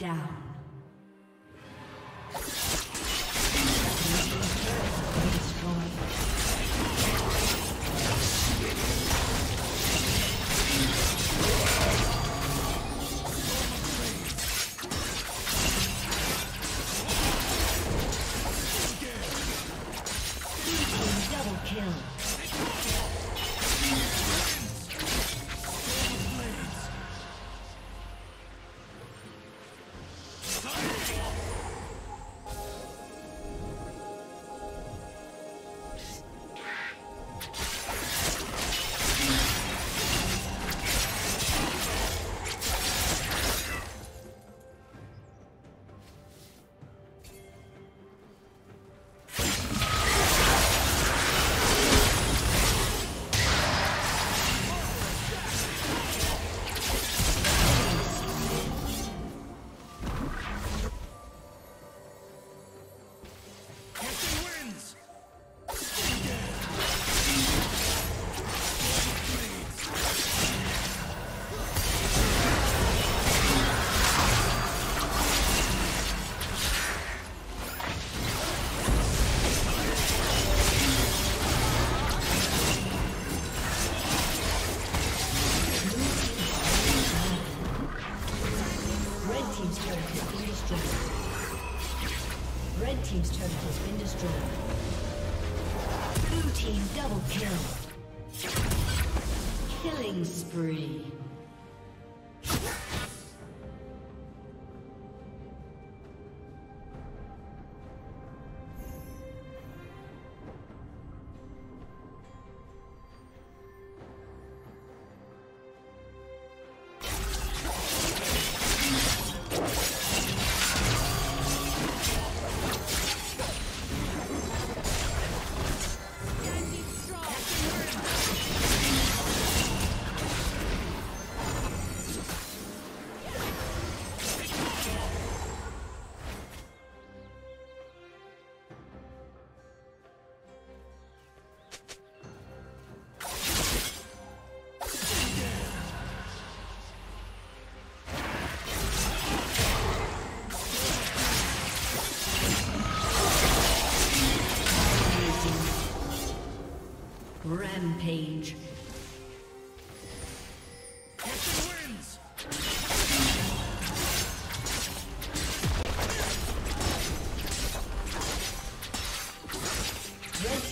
Down.